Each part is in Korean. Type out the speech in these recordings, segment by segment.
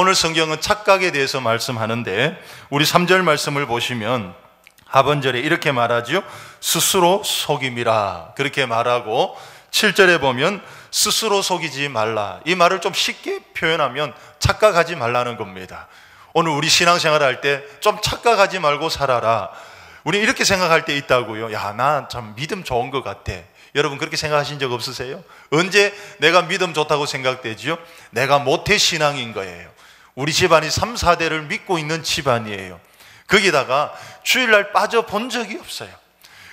오늘 성경은 착각에 대해서 말씀하는데 우리 3절 말씀을 보시면 하번절에 이렇게 말하죠. 스스로 속임이라 그렇게 말하고 7절에 보면 스스로 속이지 말라. 이 말을 좀 쉽게 표현하면 착각하지 말라는 겁니다. 오늘 우리 신앙생활 할 때 좀 착각하지 말고 살아라. 우리 이렇게 생각할 때 있다고요. 야, 나 참 믿음 좋은 것 같아. 여러분 그렇게 생각하신 적 없으세요? 언제 내가 믿음 좋다고 생각되지요? 내가 모태 신앙인 거예요. 우리 집안이 3, 4대를 믿고 있는 집안이에요. 거기다가 주일날 빠져 본 적이 없어요.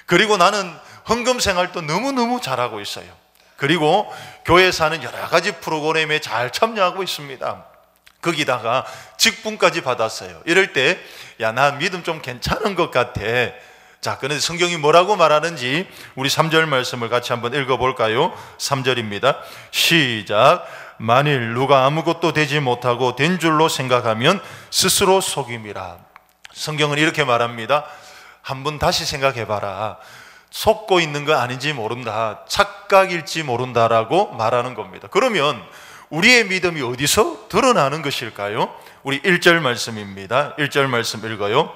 그리고 나는 헌금 생활도 너무너무 잘하고 있어요. 그리고 교회에서 는 여러 가지 프로그램에 잘 참여하고 있습니다. 거기다가 직분까지 받았어요. 이럴 때, 야, 나 믿음 좀 괜찮은 것 같아. 자, 그런데 성경이 뭐라고 말하는지 우리 3절 말씀을 같이 한번 읽어볼까요? 3절입니다. 시작. 만일 누가 아무것도 되지 못하고 된 줄로 생각하면 스스로 속임이라. 성경은 이렇게 말합니다. 한번 다시 생각해 봐라. 속고 있는 거 아닌지 모른다. 착각일지 모른다라고 말하는 겁니다. 그러면 우리의 믿음이 어디서 드러나는 것일까요? 우리 1절 말씀입니다. 1절 말씀 읽어요.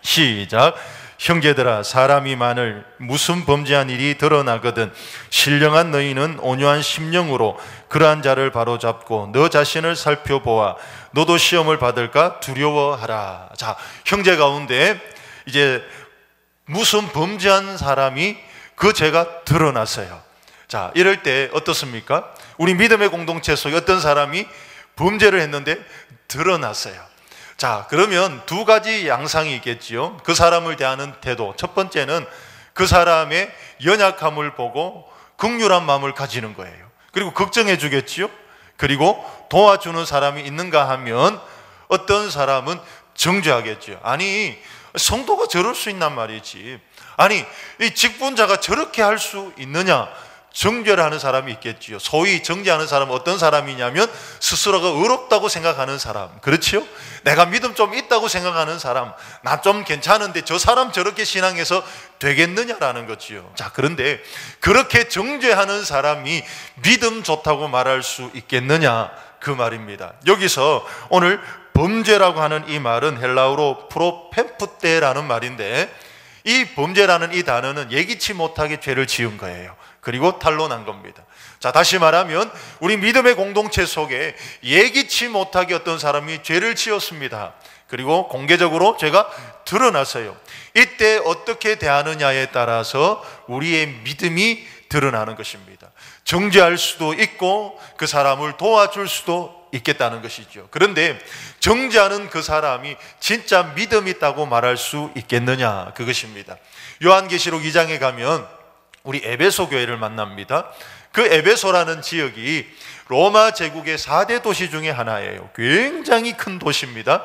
시작. 형제들아 사람이 만을 무슨 범죄한 일이 드러나거든 신령한 너희는 온유한 심령으로 그러한 자를 바로잡고 너 자신을 살펴보아 너도 시험을 받을까 두려워하라. 자 형제 가운데 이제 무슨 범죄한 사람이 그 죄가 드러났어요. 자 이럴 때 어떻습니까? 우리 믿음의 공동체 속에 어떤 사람이 범죄를 했는데 드러났어요 자, 그러면 두 가지 양상이 있겠지요. 그 사람을 대하는 태도. 첫 번째는 그 사람의 연약함을 보고 극률한 마음을 가지는 거예요. 그리고 걱정해 주겠지요. 그리고 도와주는 사람이 있는가 하면 어떤 사람은 정죄하겠죠. 아니, 성도가 저럴 수 있단 말이지. 아니, 이 직분자가 저렇게 할 수 있느냐? 정죄를 하는 사람이 있겠지요. 소위 정죄하는 사람은 어떤 사람이냐면 스스로가 어렵다고 생각하는 사람. 그렇지요? 내가 믿음 좀 있다고 생각하는 사람. 나 좀 괜찮은데 저 사람 저렇게 신앙해서 되겠느냐라는 거지요. 자, 그런데 그렇게 정죄하는 사람이 믿음 좋다고 말할 수 있겠느냐? 그 말입니다. 여기서 오늘 범죄라고 하는 이 말은 헬라어로 프로페프테라는 말인데 이 범죄라는 이 단어는 예기치 못하게 죄를 지은 거예요. 그리고 탄로난 겁니다. 자, 다시 말하면 우리 믿음의 공동체 속에 예기치 못하게 어떤 사람이 죄를 지었습니다. 그리고 공개적으로 죄가 드러났어요. 이때 어떻게 대하느냐에 따라서 우리의 믿음이 드러나는 것입니다. 정죄할 수도 있고 그 사람을 도와줄 수도 있겠다는 것이죠. 그런데 정죄하는 그 사람이 진짜 믿음 있다고 말할 수 있겠느냐 그것입니다. 요한계시록 2장에 가면 우리 에베소 교회를 만납니다. 그 에베소라는 지역이 로마 제국의 4대 도시 중에 하나예요. 굉장히 큰 도시입니다.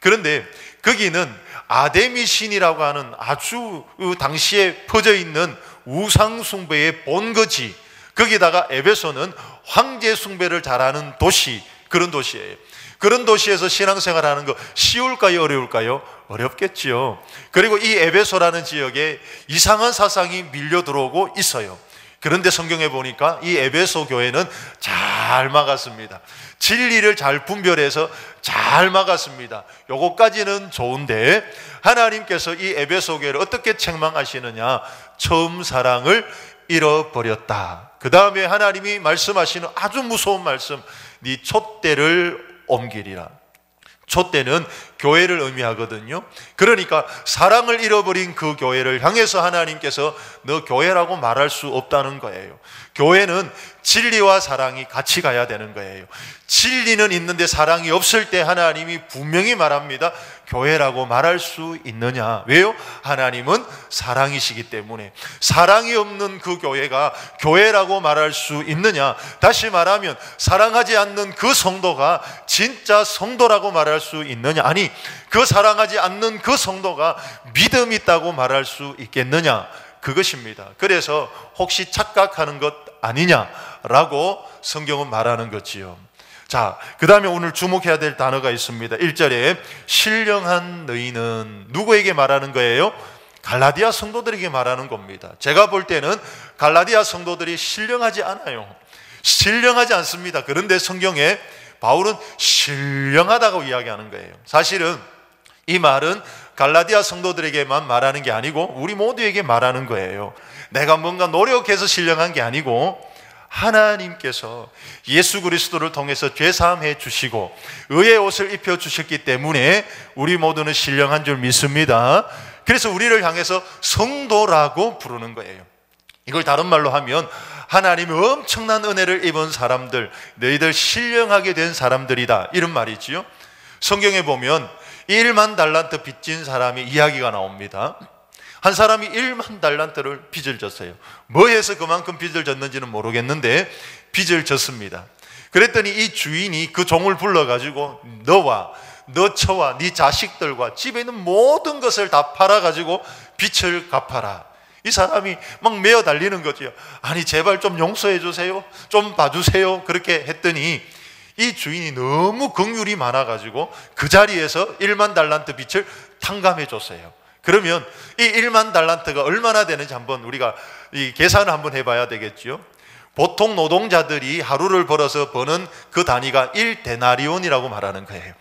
그런데 거기는 아데미 신이라고 하는 아주 그 당시에 퍼져 있는 우상 숭배의 본거지. 거기다가 에베소는 황제 숭배를 잘하는 도시 그런 도시예요. 그런 도시에서 신앙생활 하는 거 쉬울까요? 어려울까요? 어렵겠지요. 그리고 이 에베소라는 지역에 이상한 사상이 밀려 들어오고 있어요. 그런데 성경에 보니까 이 에베소 교회는 잘 막았습니다. 진리를 잘 분별해서 잘 막았습니다. 요거까지는 좋은데 하나님께서 이 에베소 교회를 어떻게 책망하시느냐? 처음 사랑을 잃어버렸다. 그 다음에 하나님이 말씀하시는 아주 무서운 말씀, 네 촛대를 옮기리라. 촛대는 교회를 의미하거든요. 그러니까 사랑을 잃어버린 그 교회를 향해서 하나님께서 너 교회라고 말할 수 없다는 거예요. 교회는 진리와 사랑이 같이 가야 되는 거예요. 진리는 있는데 사랑이 없을 때 하나님이 분명히 말합니다. 교회라고 말할 수 있느냐? 왜요? 하나님은 사랑이시기 때문에 사랑이 없는 그 교회가 교회라고 말할 수 있느냐? 다시 말하면 사랑하지 않는 그 성도가 진짜 성도라고 말할 수 있느냐? 아니, 그 사랑하지 않는 그 성도가 믿음 있다고 말할 수 있겠느냐? 그것입니다. 그래서 혹시 착각하는 것 아니냐라고 성경은 말하는 거지요. 자, 그 다음에 오늘 주목해야 될 단어가 있습니다. 1절에 신령한 너희는 누구에게 말하는 거예요? 갈라디아 성도들에게 말하는 겁니다. 제가 볼 때는 갈라디아 성도들이 신령하지 않아요. 신령하지 않습니다. 그런데 성경에 바울은 신령하다고 이야기하는 거예요. 사실은 이 말은 갈라디아 성도들에게만 말하는 게 아니고 우리 모두에게 말하는 거예요. 내가 뭔가 노력해서 신령한 게 아니고 하나님께서 예수 그리스도를 통해서 죄 사함해 주시고 의의 옷을 입혀 주셨기 때문에 우리 모두는 신령한 줄 믿습니다. 그래서 우리를 향해서 성도라고 부르는 거예요. 이걸 다른 말로 하면 하나님의 엄청난 은혜를 입은 사람들, 너희들 신령하게 된 사람들이다. 이런 말이지요. 성경에 보면 1만 달란트 빚진 사람의 이야기가 나옵니다. 한 사람이 1만 달란트를 빚을 졌어요. 뭐 해서 그만큼 빚을 졌는지는 모르겠는데 빚을 졌습니다. 그랬더니 이 주인이 그 종을 불러가지고 너와 너 처와 네 자식들과 집에 있는 모든 것을 다 팔아가지고 빚을 갚아라. 이 사람이 막 메어 달리는 거죠. 아니, 제발 좀 용서해 주세요. 좀 봐주세요. 그렇게 했더니 이 주인이 너무 긍휼이 많아가지고 그 자리에서 1만 달란트 빚을 탕감해 줬어요. 그러면 이 1만 달란트가 얼마나 되는지 한번 우리가 이 계산을 한번 해봐야 되겠죠. 보통 노동자들이 하루를 벌어서 버는 그 단위가 1데나리온이라고 말하는 거예요.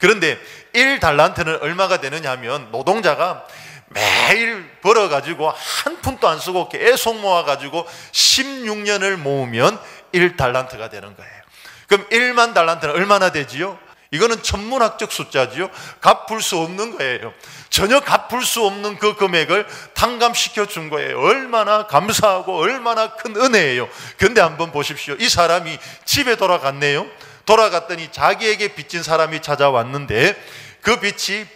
그런데 1달란트는 얼마가 되느냐 하면 노동자가 매일 벌어가지고 한 푼도 안 쓰고 계속 모아가지고 16년을 모으면 1달란트가 되는 거예요. 그럼 1만 달란트는 얼마나 되지요? 이거는 천문학적 숫자지요. 갚을 수 없는 거예요. 전혀 갚을 수 없는 그 금액을 탕감시켜 준 거예요. 얼마나 감사하고 얼마나 큰 은혜예요. 근데 한번 보십시오. 이 사람이 집에 돌아갔네요. 돌아갔더니 자기에게 빚진 사람이 찾아왔는데 그 빚이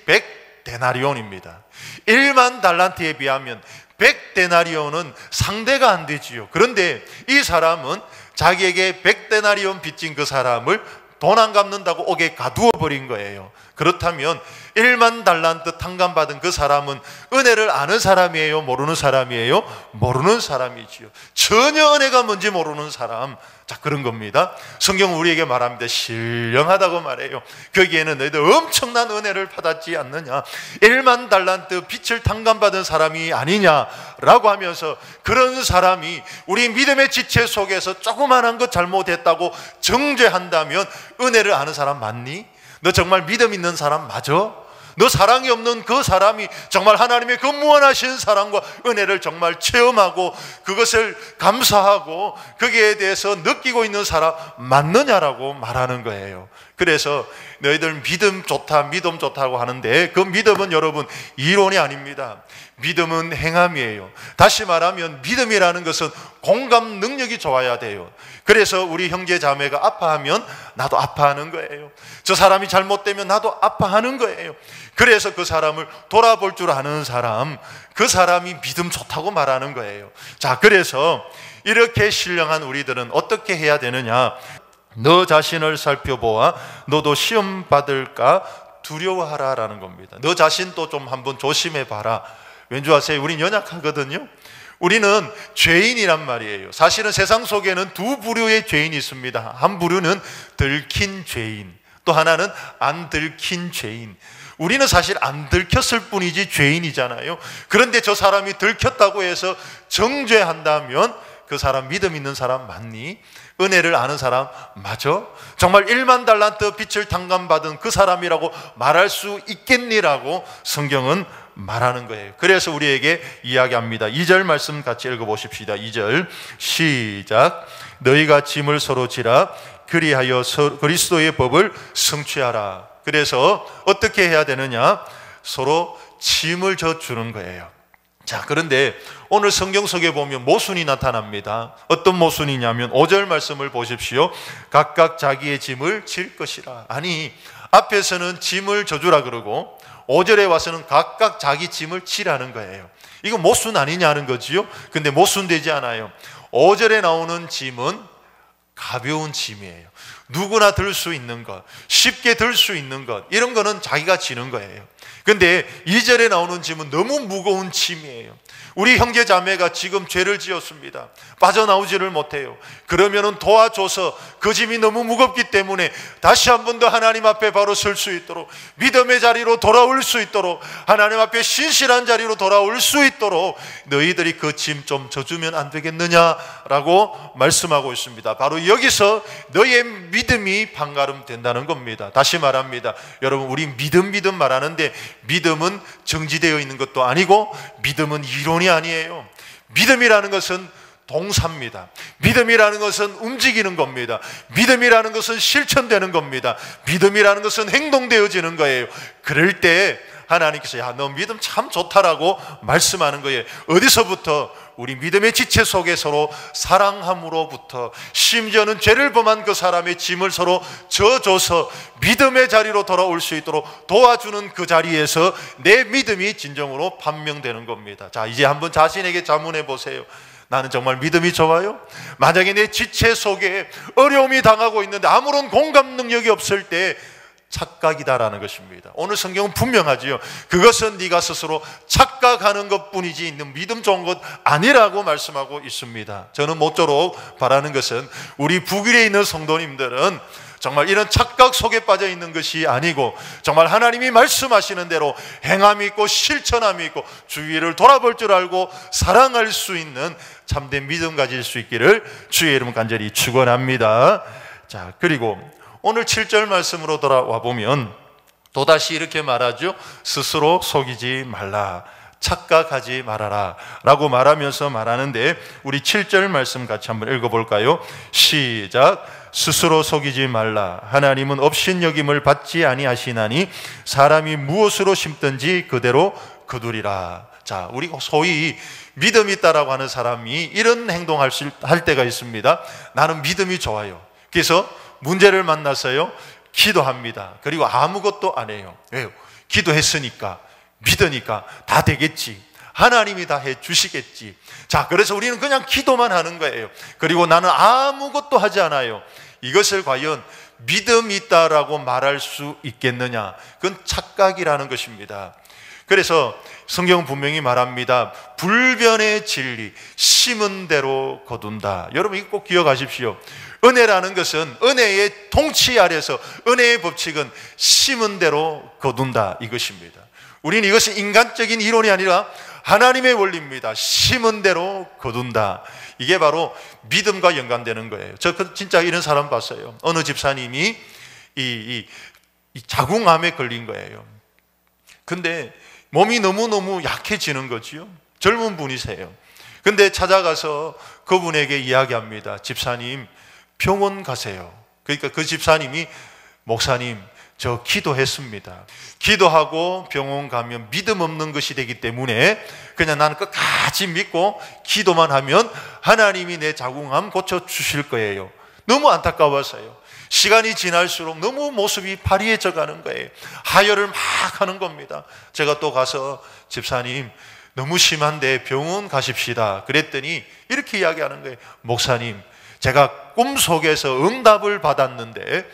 100데나리온입니다. 1만 달란트에 비하면 100데나리온은 상대가 안 되지요. 그런데 이 사람은 자기에게 100데나리온 빚진 그 사람을 돈 안 갚는다고 옥에 가두어 버린 거예요. 그렇다면 1만 달란트 탕감 받은 그 사람은 은혜를 아는 사람이에요? 모르는 사람이에요? 모르는 사람이지요. 전혀 은혜가 뭔지 모르는 사람. 자, 그런 겁니다. 성경 우리에게 말합니다. 신령하다고 말해요. 거기에는 너희들 엄청난 은혜를 받았지 않느냐. 1만 달란트 빛을 탕감받은 사람이 아니냐라고 하면서 그런 사람이 우리 믿음의 지체 속에서 조그만한 것 잘못했다고 정죄한다면 은혜를 아는 사람 맞니? 너 정말 믿음 있는 사람 맞아? 너 사랑이 없는 그 사람이 정말 하나님의 그 무한하신 사랑과 은혜를 정말 체험하고 그것을 감사하고 거기에 대해서 느끼고 있는 사람 맞느냐라고 말하는 거예요. 그래서 너희들 믿음 좋다, 믿음 좋다고 하는데 그 믿음은 여러분 이론이 아닙니다. 믿음은 행함이에요. 다시 말하면 믿음이라는 것은 공감 능력이 좋아야 돼요. 그래서 우리 형제 자매가 아파하면 나도 아파하는 거예요. 저 사람이 잘못되면 나도 아파하는 거예요. 그래서 그 사람을 돌아볼 줄 아는 사람, 그 사람이 믿음 좋다고 말하는 거예요. 자, 그래서 이렇게 신령한 우리들은 어떻게 해야 되느냐? 너 자신을 살펴보아 너도 시험 받을까 두려워하라라는 겁니다. 너 자신도 좀 한번 조심해 봐라. 왠지 아세요? 우린 연약하거든요. 우리는 죄인이란 말이에요. 사실은 세상 속에는 두 부류의 죄인이 있습니다. 한 부류는 들킨 죄인, 또 하나는 안 들킨 죄인. 우리는 사실 안 들켰을 뿐이지 죄인이잖아요. 그런데 저 사람이 들켰다고 해서 정죄한다면 그 사람 믿음 있는 사람 맞니? 은혜를 아는 사람 맞아? 정말 1만 달란트 빛을 탕감받은 그 사람이라고 말할 수 있겠니라고 성경은 말하는 거예요. 그래서 우리에게 이야기합니다. 2절 말씀 같이 읽어 보십시다. 2절 시작. 너희가 짐을 서로 지라 그리하여 그리스도의 법을 성취하라. 그래서 어떻게 해야 되느냐? 서로 짐을 져 주는 거예요. 자, 그런데 오늘 성경 속에 보면 모순이 나타납니다. 어떤 모순이냐면 5절 말씀을 보십시오. 각각 자기의 짐을 질 것이라. 아니, 앞에서는 짐을 져주라 그러고 5절에 와서는 각각 자기 짐을 치라는 거예요. 이거 모순 아니냐는 거지요. 근데 모순 되지 않아요. 5절에 나오는 짐은 가벼운 짐이에요. 누구나 들 수 있는 것, 쉽게 들 수 있는 것, 이런 거는 자기가 지는 거예요. 근데 2절에 나오는 짐은 너무 무거운 짐이에요. 우리 형제 자매가 지금 죄를 지었습니다. 빠져나오지를 못해요. 그러면은 도와줘서 그 짐이 너무 무겁기 때문에 다시 한 번 더 하나님 앞에 바로 설 수 있도록 믿음의 자리로 돌아올 수 있도록 하나님 앞에 신실한 자리로 돌아올 수 있도록 너희들이 그 짐 좀 져주면 안 되겠느냐라고 말씀하고 있습니다. 바로 여기서 너의 믿음이 반가름 된다는 겁니다. 다시 말합니다. 여러분, 우리 믿음 믿음 말하는데 믿음은 정지되어 있는 것도 아니고 믿음은 이론이 아니에요. 믿음이라는 것은 동사입니다. 믿음이라는 것은 움직이는 겁니다. 믿음이라는 것은 실천되는 겁니다. 믿음이라는 것은 행동되어지는 거예요. 그럴 때 하나님께서 야, 너 믿음 참 좋다라고 말씀하는 거예요. 어디서부터 우리 믿음의 지체 속에 서로 사랑함으로부터 심지어는 죄를 범한 그 사람의 짐을 서로 져줘서 믿음의 자리로 돌아올 수 있도록 도와주는 그 자리에서 내 믿음이 진정으로 판명되는 겁니다. 자, 이제 한번 자신에게 자문해 보세요. 나는 정말 믿음이 좋아요? 만약에 내 지체 속에 어려움이 당하고 있는데 아무런 공감 능력이 없을 때 착각이다라는 것입니다. 오늘 성경은 분명하지요. 그것은 네가 스스로 착각하는 것뿐이지 있는 믿음 좋은 것 아니라고 말씀하고 있습니다. 저는 모쪼록 바라는 것은 우리 북일에 있는 성도님들은 정말 이런 착각 속에 빠져 있는 것이 아니고 정말 하나님이 말씀하시는 대로 행함이 있고 실천함이 있고 주위를 돌아볼 줄 알고 사랑할 수 있는 참된 믿음 가질 수 있기를 주의 이름 간절히 축원합니다. 자, 그리고 오늘 7절 말씀으로 돌아와 보면 또다시 이렇게 말하죠. 스스로 속이지 말라. 착각하지 말아라. 라고 말하면서 말하는데 우리 7절 말씀 같이 한번 읽어볼까요? 시작. 스스로 속이지 말라. 하나님은 업신여김을 받지 아니하시나니 사람이 무엇으로 심든지 그대로 거두리라. 자, 우리 소위 믿음이 있다라고 하는 사람이 이런 행동할 할 때가 있습니다. 나는 믿음이 좋아요. 그래서 문제를 만나서요, 기도합니다. 그리고 아무것도 안 해요. 왜요? 기도했으니까, 믿으니까 다 되겠지. 하나님이 다 해 주시겠지. 자, 그래서 우리는 그냥 기도만 하는 거예요. 그리고 나는 아무것도 하지 않아요. 이것을 과연 믿음이 있다라고 말할 수 있겠느냐? 그건 착각이라는 것입니다. 그래서 성경은 분명히 말합니다. 불변의 진리, 심은 대로 거둔다. 여러분, 이거 꼭 기억하십시오. 은혜라는 것은 은혜의 통치 아래서 은혜의 법칙은 심은 대로 거둔다. 이것입니다. 우리는 이것이 인간적인 이론이 아니라 하나님의 원리입니다. 심은 대로 거둔다. 이게 바로 믿음과 연관되는 거예요. 저그 진짜 이런 사람 봤어요. 어느 집사님이 이, 이, 이 자궁암에 걸린 거예요. 근데 몸이 너무너무 약해지는 거지요. 젊은 분이세요. 근데 찾아가서 그분에게 이야기합니다. 집사님, 병원 가세요. 그러니까 그 집사님이 목사님, 저 기도했습니다. 기도하고 병원 가면 믿음 없는 것이 되기 때문에 그냥 나는 끝까지 믿고 기도만 하면 하나님이 내 자궁암 고쳐 주실 거예요. 너무 안타까워서요. 시간이 지날수록 너무 모습이 파리해져 가는 거예요. 하혈을 막 하는 겁니다. 제가 또 가서 집사님 너무 심한데 병원 가십시다. 그랬더니 이렇게 이야기하는 거예요. 목사님, 제가 꿈속에서 응답을 받았는데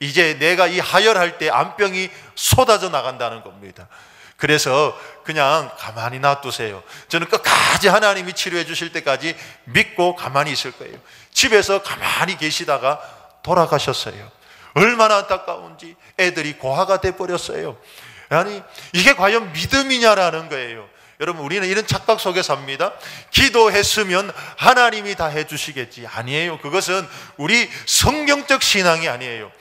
이제 내가 이 하혈할 때 암병이 쏟아져 나간다는 겁니다. 그래서 그냥 가만히 놔두세요. 저는 끝까지 하나님이 치료해 주실 때까지 믿고 가만히 있을 거예요. 집에서 가만히 계시다가 돌아가셨어요. 얼마나 안타까운지 애들이 고아가 돼 버렸어요. 아니 이게 과연 믿음이냐라는 거예요. 여러분 우리는 이런 착각 속에 삽니다. 기도했으면 하나님이 다 해주시겠지. 아니에요. 그것은 우리 성경적 신앙이 아니에요.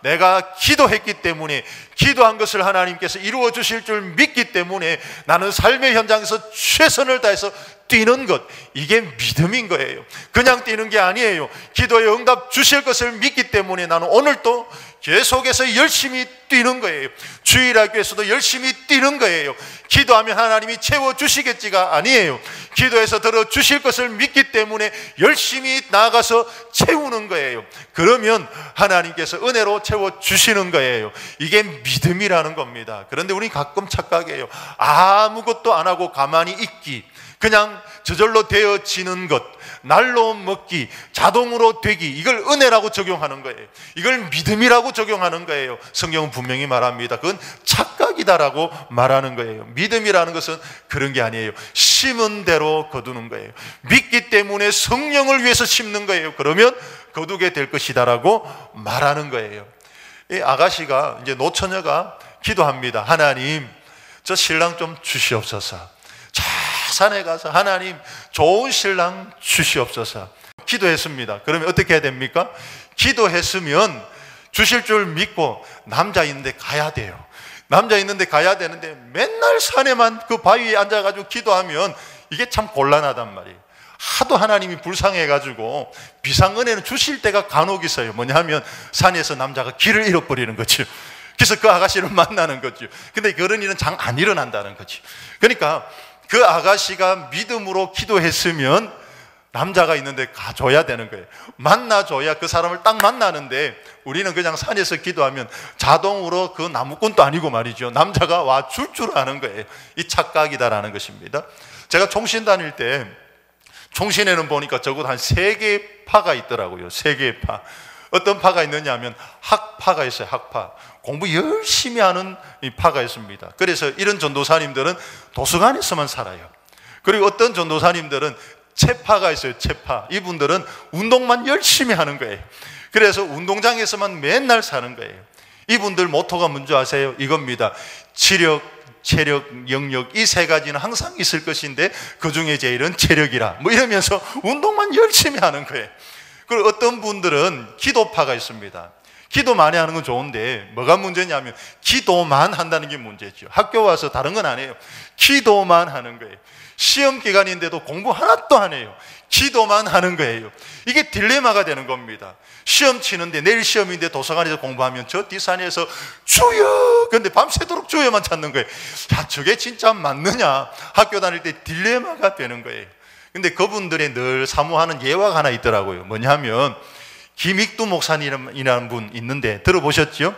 내가 기도했기 때문에 기도한 것을 하나님께서 이루어 주실 줄 믿기 때문에 나는 삶의 현장에서 최선을 다해서 뛰는 것 이게 믿음인 거예요. 그냥 뛰는 게 아니에요. 기도의 응답 주실 것을 믿기 때문에 나는 오늘도 계속해서 열심히 뛰는 거예요. 주일학교에서도 열심히 뛰는 거예요. 기도하면 하나님이 채워 주시겠지가 아니에요. 기도해서 들어 주실 것을 믿기 때문에 열심히 나가서 채우는 거예요. 그러면 하나님께서 은혜로 채워 주시는 거예요. 이게 믿음이라는 겁니다. 그런데 우리 가끔 착각해요. 아무것도 안 하고 가만히 있기. 그냥 저절로 되어지는 것, 날로 먹기, 자동으로 되기, 이걸 은혜라고 적용하는 거예요. 이걸 믿음이라고 적용하는 거예요. 성경은 분명히 말합니다. 그건 착각이다라고 말하는 거예요. 믿음이라는 것은 그런 게 아니에요. 심은 대로 거두는 거예요. 믿기 때문에 성령을 위해서 심는 거예요. 그러면 거두게 될 것이다라고 말하는 거예요. 이 아가씨가 이제 노처녀가 기도합니다. 하나님, 저 신랑 좀 주시옵소서. 자, 산에 가서 하나님 좋은 신랑 주시옵소서. 기도했습니다. 그러면 어떻게 해야 됩니까? 기도했으면 주실 줄 믿고 남자 있는데 가야 돼요. 남자 있는데 가야 되는데 맨날 산에만 그 바위에 앉아가지고 기도하면 이게 참 곤란하단 말이에요. 하도 하나님이 불쌍해가지고 비상은혜는 주실 때가 간혹 있어요. 뭐냐 하면 산에서 남자가 길을 잃어버리는 거죠. 그래서 그 아가씨를 만나는 거죠. 근데 그런 일은 장 안 일어난다는 거죠. 그러니까 그 아가씨가 믿음으로 기도했으면 남자가 있는데 가줘야 되는 거예요. 만나줘야 그 사람을 딱 만나는데 우리는 그냥 산에서 기도하면 자동으로 그 나무꾼도 아니고 말이죠. 남자가 와 줄 줄 아는 거예요. 이 착각이다라는 것입니다. 제가 총신 다닐 때 총신에는 보니까 적어도 한 세 개의 파가 있더라고요. 세 개의 파. 어떤 파가 있느냐 하면 학파가 있어요. 학파. 공부 열심히 하는 이 파가 있습니다. 그래서 이런 전도사님들은 도서관에서만 살아요. 그리고 어떤 전도사님들은 체파가 있어요. 체파. 이분들은 운동만 열심히 하는 거예요. 그래서 운동장에서만 맨날 사는 거예요. 이분들 모토가 뭔지 아세요? 이겁니다. 지력, 체력, 영역 이 세 가지는 항상 있을 것인데 그 중에 제일은 체력이라 뭐 이러면서 운동만 열심히 하는 거예요. 그리고 어떤 분들은 기도파가 있습니다. 기도 많이 하는 건 좋은데 뭐가 문제냐면 기도만 한다는 게 문제죠. 학교 와서 다른 건 아니에요. 기도만 하는 거예요. 시험 기간인데도 공부 하나도 안 해요. 기도만 하는 거예요. 이게 딜레마가 되는 겁니다. 시험 치는데 내일 시험인데 도서관에서 공부하면 저 뒷산에서 주여! 근데 밤새도록 주여만 찾는 거예요. 야, 저게 진짜 맞느냐? 학교 다닐 때 딜레마가 되는 거예요. 근데 그분들의 늘 사모하는 예화가 하나 있더라고요. 뭐냐면 김익두 목사님이라는 분 있는데 들어보셨죠?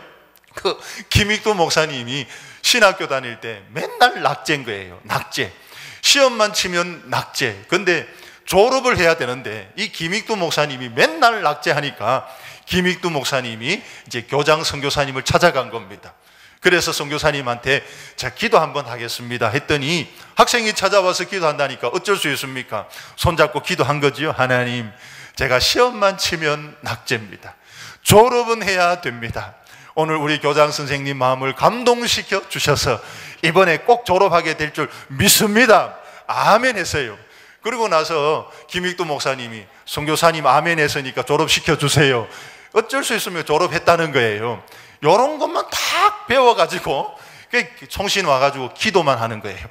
그 김익두 목사님이 신학교 다닐 때 맨날 낙제인 거예요. 낙제. 시험만 치면 낙제. 근데 졸업을 해야 되는데 이 김익두 목사님이 맨날 낙제하니까 김익두 목사님이 이제 교장 선교사님을 찾아간 겁니다. 그래서 선교사님한테 자 기도 한번 하겠습니다 했더니 학생이 찾아와서 기도한다니까 어쩔 수 있습니까? 손잡고 기도한 거지요. 하나님, 제가 시험만 치면 낙제입니다. 졸업은 해야 됩니다. 오늘 우리 교장 선생님 마음을 감동시켜 주셔서 이번에 꼭 졸업하게 될 줄 믿습니다. 아멘 했어요. 그리고 나서 김익도 목사님이 선교사님 아멘 했으니까 졸업시켜 주세요. 어쩔 수 있으면 졸업했다는 거예요. 이런 것만 다 배워가지고 총신 와가지고 기도만 하는 거예요.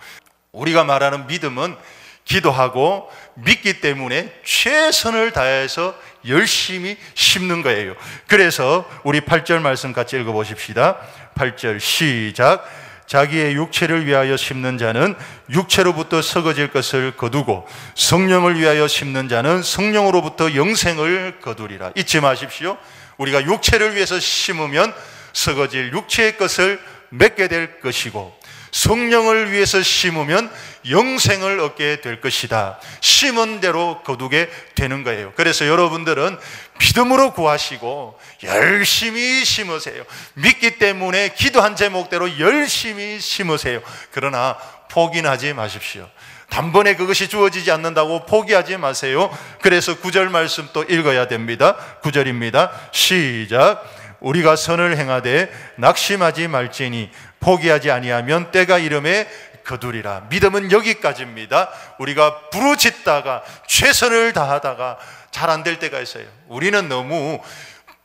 우리가 말하는 믿음은 기도하고 믿기 때문에 최선을 다해서 열심히 심는 거예요. 그래서 우리 8절 말씀 같이 읽어 보십시다. 8절 시작. 자기의 육체를 위하여 심는 자는 육체로부터 썩어질 것을 거두고 성령을 위하여 심는 자는 성령으로부터 영생을 거두리라. 잊지 마십시오. 우리가 육체를 위해서 심으면 썩어질 육체의 것을 맺게 될 것이고 성령을 위해서 심으면 영생을 얻게 될 것이다. 심은 대로 거두게 되는 거예요. 그래서 여러분들은 믿음으로 구하시고 열심히 심으세요. 믿기 때문에 기도한 제목대로 열심히 심으세요. 그러나 포기는 하지 마십시오. 단번에 그것이 주어지지 않는다고 포기하지 마세요. 그래서 구절 말씀 또 읽어야 됩니다. 구절입니다. 시작. 우리가 선을 행하되 낙심하지 말지니 포기하지 아니하면 때가 이름에 거두리라. 믿음은 여기까지입니다. 우리가 부르짖다가 최선을 다하다가 잘 안 될 때가 있어요. 우리는 너무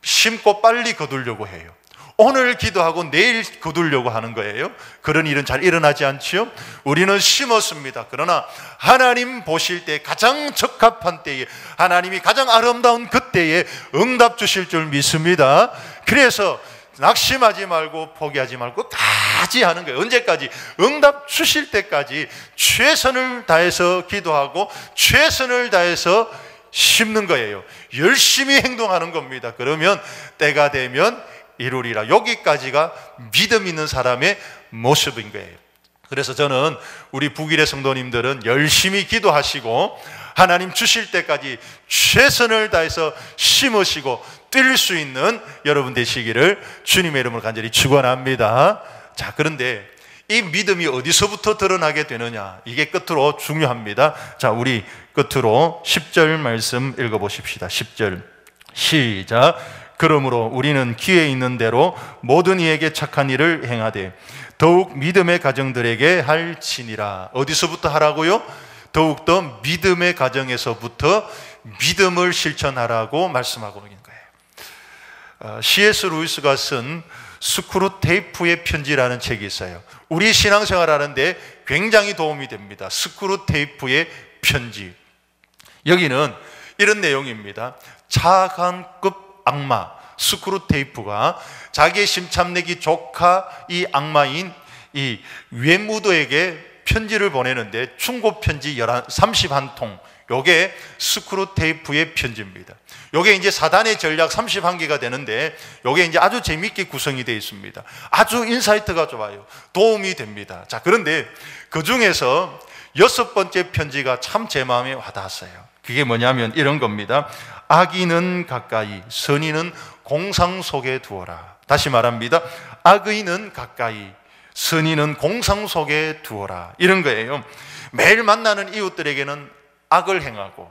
심고 빨리 거두려고 해요. 오늘 기도하고 내일 거두려고 하는 거예요. 그런 일은 잘 일어나지 않지요. 우리는 심었습니다. 그러나 하나님 보실 때 가장 적합한 때에 하나님이 가장 아름다운 그때에 응답 주실 줄 믿습니다. 그래서 낙심하지 말고 포기하지 말고 까지 하는 거예요. 언제까지? 응답 주실 때까지 최선을 다해서 기도하고 최선을 다해서 심는 거예요. 열심히 행동하는 겁니다. 그러면 때가 되면 이루리라. 여기까지가 믿음 있는 사람의 모습인 거예요. 그래서 저는 우리 북일의 성도님들은 열심히 기도하시고 하나님 주실 때까지 최선을 다해서 심으시고 뛸 수 있는 여러분 되시기를 주님의 이름으로 간절히 축원합니다. 자, 그런데 이 믿음이 어디서부터 드러나게 되느냐? 이게 끝으로 중요합니다. 자, 우리 끝으로 10절 말씀 읽어 보십시다. 10절. 시작. 그러므로 우리는 기회 있는 대로 모든 이에게 착한 일을 행하되 더욱 믿음의 가정들에게 할지니라. 어디서부터 하라고요? 더욱더 믿음의 가정에서부터 믿음을 실천하라고 말씀하고 있는 거예요. C.S. 어, 루이스가 쓴 스크루 테이프의 편지라는 책이 있어요. 우리 신앙생활 하는데 굉장히 도움이 됩니다. 스크루 테이프의 편지. 여기는 이런 내용입니다. 차관급 악마, 스크루 테이프가 자기의 신참내기 조카 이 악마인 이 웜우드에게 편지를 보내는데 충고 편지 31 통 요게 스크루 테이프의 편지입니다. 요게 이제 사단의 전략 31개가 되는데 요게 이제 아주 재밌게 구성이 되어 있습니다. 아주 insight가 좋아요. 도움이 됩니다. 자, 그런데 그 중에서 여섯 번째 편지가 참 제 마음에 와닿았어요. 그게 뭐냐면 이런 겁니다. 악의는 가까이, 선의는 공상 속에 두어라. 다시 말합니다. 악의는 가까이, 선의는 공상 속에 두어라. 이런 거예요. 매일 만나는 이웃들에게는 악을 행하고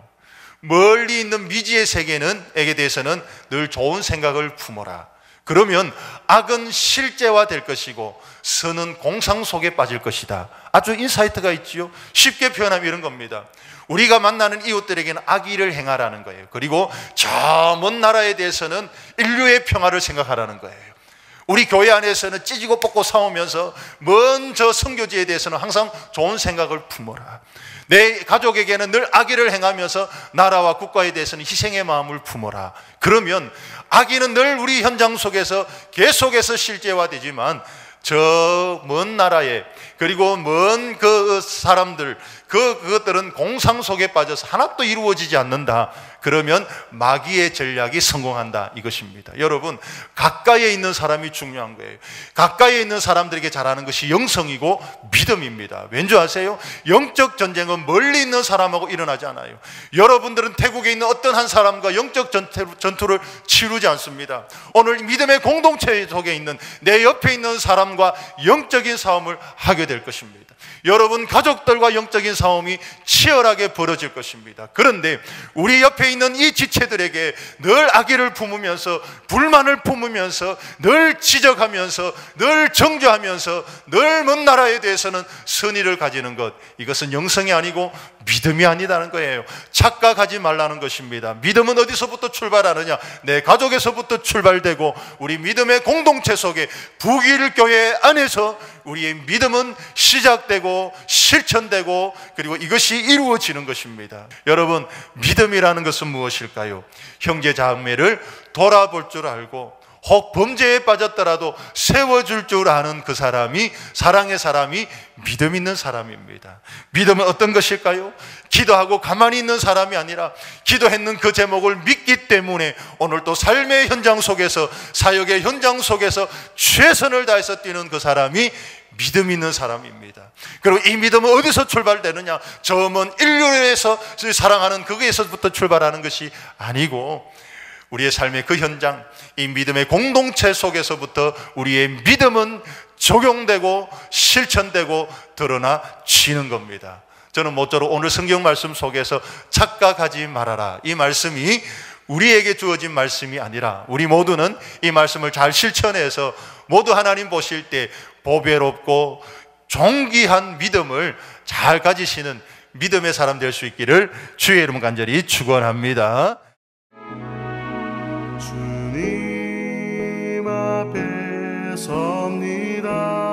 멀리 있는 미지의 세계는 에게 대해서는 늘 좋은 생각을 품어라. 그러면 악은 실제화 될 것이고 선은 공상 속에 빠질 것이다. 아주 insight가 있지요. 쉽게 표현하면 이런 겁니다. 우리가 만나는 이웃들에게는 악의를 행하라는 거예요. 그리고 저 먼 나라에 대해서는 인류의 평화를 생각하라는 거예요. 우리 교회 안에서는 찢고 뽑고 싸우면서 먼 저 성교지에 대해서는 항상 좋은 생각을 품어라. 내 가족에게는 늘 악의를 행하면서 나라와 국가에 대해서는 희생의 마음을 품어라. 그러면 악의는 늘 우리 현장 속에서 계속해서 실제화되지만 저 먼 나라에 그리고 먼 그 사람들 그 그것들은 공상 속에 빠져서 하나도 이루어지지 않는다. 그러면 마귀의 전략이 성공한다 이것입니다. 여러분 가까이에 있는 사람이 중요한 거예요. 가까이에 있는 사람들에게 잘하는 것이 영성이고 믿음입니다. 왠지 아세요? 영적 전쟁은 멀리 있는 사람하고 일어나지 않아요. 여러분들은 태국에 있는 어떤 한 사람과 영적 전투를 치르지 않습니다. 오늘 믿음의 공동체 속에 있는 내 옆에 있는 사람과 영적인 싸움을 하게 될 것입니다. 여러분 가족들과 영적인 싸움이 치열하게 벌어질 것입니다. 그런데 우리 옆에 있는 이 지체들에게 늘 악의를 품으면서 불만을 품으면서 늘 지적하면서 늘 정죄하면서 늘 먼 나라에 대해서는 선의를 가지는 것 이것은 영성이 아니고 믿음이 아니다는 거예요. 착각하지 말라는 것입니다. 믿음은 어디서부터 출발하느냐? 내 가족에서부터 출발되고 우리 믿음의 공동체 속에 북일 교회 안에서 우리의 믿음은 시작되고 실천되고 그리고 이것이 이루어지는 것입니다. 여러분, 믿음이라는 것은 무엇일까요? 형제 자매를 돌아볼 줄 알고 혹 범죄에 빠졌더라도 세워줄 줄 아는 그 사람이 사랑의 사람이 믿음 있는 사람입니다. 믿음은 어떤 것일까요? 기도하고 가만히 있는 사람이 아니라 기도했는 그 제목을 믿기 때문에 오늘 또 삶의 현장 속에서 사역의 현장 속에서 최선을 다해서 뛰는 그 사람이 믿음 있는 사람입니다. 그리고 이 믿음은 어디서 출발되느냐? 저먼 인류에서 사랑하는 거기에서부터 출발하는 것이 아니고 우리의 삶의 그 현장, 이 믿음의 공동체 속에서부터 우리의 믿음은 적용되고 실천되고 드러나 지는 겁니다. 저는 모쪼록 오늘 성경 말씀 속에서 착각하지 말아라. 이 말씀이 우리에게 주어진 말씀이 아니라 우리 모두는 이 말씀을 잘 실천해서 모두 하나님 보실 때 보배롭고 존귀한 믿음을 잘 가지시는 믿음의 사람 될 수 있기를 주의 이름 간절히 축원합니다. 주님 앞에 섭니다.